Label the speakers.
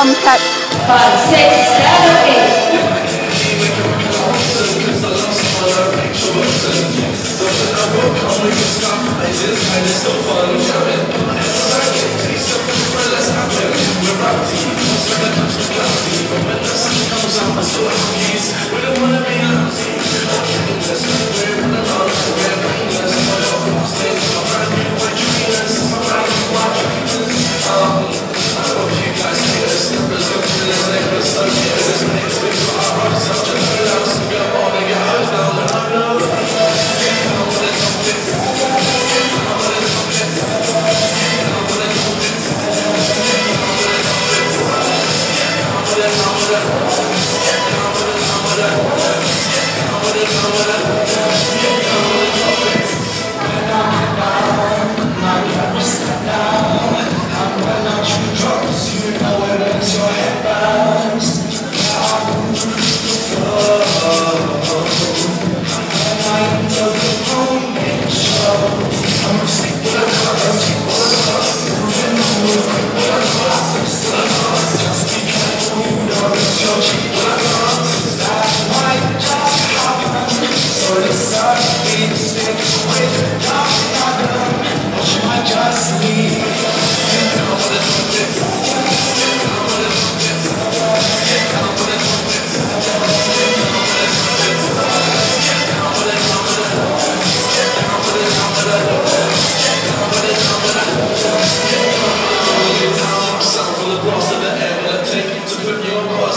Speaker 1: compact.
Speaker 2: Five, six, seven, eight.
Speaker 1: I'm come on, come on, come on, come on, come on, come on, come